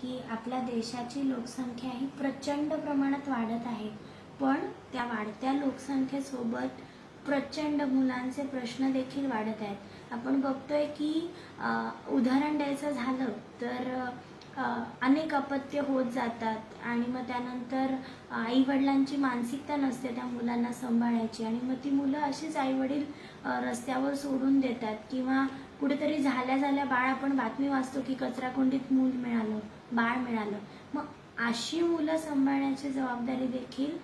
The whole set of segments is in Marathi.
की आपल्या देशाची लोकसंख्या ही प्रचंड प्रमाणात वाढत आहे. पण त्या वाढत्या लोकसंख्येसोबत प्रचंड मुलांचे प्रश्न देखील वाढत आहेत. आपण बघतोय की उदाहरण द्यायचं झालं तर अनेक अपत्य होत जातात. आणि मग त्यानंतर आई वडिलांची मानसिकता नसते त्या मुलांना सांभाळायची. आणि मग ती मुलं अशीच आई वडील रस्त्यावर सोडून देतात. किंवा कुठेतरी झाल्या झाल्या बाळ आपण बातमी वाचतो की कचराकुंडीत मूल मिळालं बाळ मिळालं. मग अशी मुलं सांभाळण्याची जबाबदारी देखील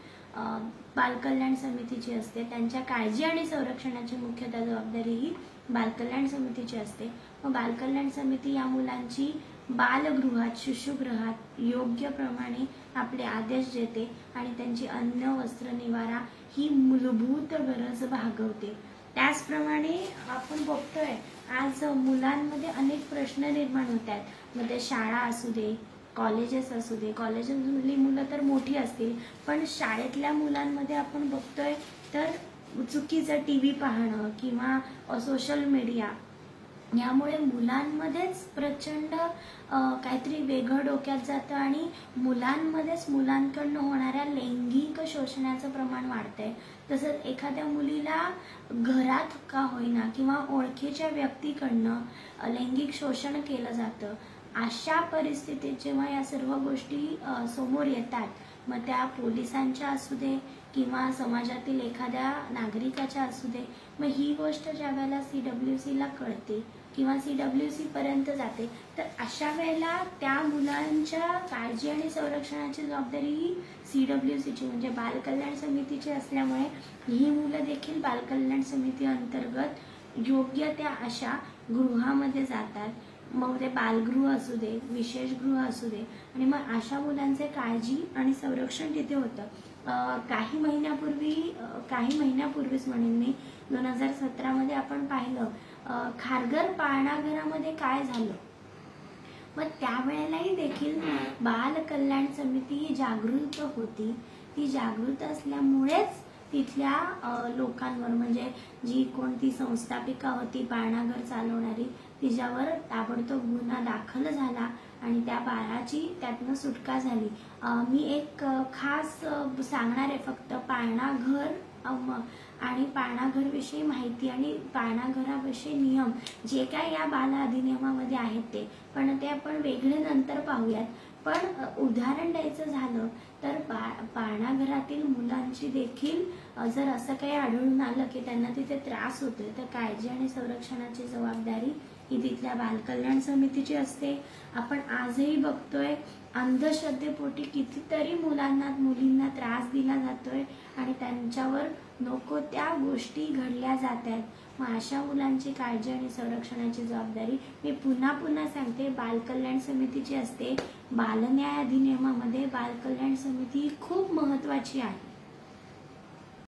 बालकल्याण समितीची असते. त्यांच्या काळजी आणि संरक्षणाची मुख्यतः जबाबदारी ही बालकल्याण समितीची असते. मग बालकल्याण समिती या मुलांची बालगृहात शिशुगृहात योग्य प्रमाणे आपले आदेश देते आणि त्यांची अन्न वस्त्र निवारा ही मूलभूत गरज भागवते. त्याचप्रमाणे आपण बघतोय आज मुलांमध्ये अनेक प्रश्न निर्माण होत आहेत मग ते शाळा असू दे कॉलेजेस असू दे कॉलेजेसमधली मुलं तर मोठी असतील पण शाळेतल्या मुलांमध्ये आपण बघतोय तर चुकीचं टी व्ही पाहणं किंवा सोशल मीडिया यामुळे मुलांमध्येच प्रचंड काहीतरी वेगळं डोक्यात जातं आणि मुलांमध्येच मुलांकडनं होणाऱ्या लैंगिक शोषणाचं प्रमाण वाढतंय. तसंच एखाद्या मुलीला घरात का होईना किंवा ओळखीच्या व्यक्तीकडनं लैंगिक शोषण केलं जातं. अशा परिस्थितीत जेव्हा या सर्व गोष्टी समोर येतात मग त्या पोलिसांच्या असू दे किंवा समाजातील एखाद्या नागरिकाच्या असू दे मग ही गोष्ट ज्या वेळेला सी डब्ल्यू सीला कळते किंवा सी डब्ल्यू सी पर्यंत जाते तर अशा वेळेला त्या मुलांच्या काळजी आणि संरक्षणाची जबाबदारी ही सी डब्ल्यू सीची म्हणजे बालकल्याण समितीची असल्यामुळे ही मुलं देखील बालकल्याण समिती अंतर्गत योग्य त्या अशा गृहामध्ये जातात. मग ते बालगृह असू दे विशेष गृह असू दे. आणि मग अशा मुलांचे काळजी आणि संरक्षण तिथे होतं. काही महिन्यापूर्वी काही महिन्यापूर्वीच म्हणेन मी दोन हजार सतरामध्ये आपण पाहिलं अं, खारघर पाळणाघरामध्ये काय झालं? मग त्यावेळेलाही देखील बाल कल्याण समिती ही जागृत होती. ती जागृत असल्यामुळेच तिथल्या लोकांवर म्हणजे जी कोणती संस्थापिका होती पाळणाघर चालवणारी तिच्यावर ताबडतोब गुन्हा दाखल झाला आणि त्या बाळाची त्यातनं सुटका झाली. मी एक खास सांगणार आहे फक्त पाळणाघर अ, आणि पाळणाघरविषयी माहिती आणि पाळणाघराविषयी नियम जे काय या बाल अधिनियमामध्ये आहेत ते. पण ते आपण वेगळे नंतर पाहूयात. पण उदाहरण द्यायचं झालं तर पा पाळणाघरातील मुलांची देखील जर असं काही आढळून आलं की त्यांना तिथे त्रास होतोय तर काळजी आणि संरक्षणाची जबाबदारी ही तिथल्या बालकल्याण समितीची असते. आपण आजही बघतोय अंधश्रद्धेपोटी कितीतरी मुलांना मुलींना त्रास दिला जातोय. आणि त्यांच्यावर नको त्या गोष्टी घडल्या जात आहेत मग अशा मुलांची काळजी आणि संरक्षणाची जबाबदारी मी पुन्हा पुन्हा सांगते. बालकल्याण समितीची असते. बालन्याय अधिनियमामध्ये बालकल्याण समिती खूप महत्वाची आहे.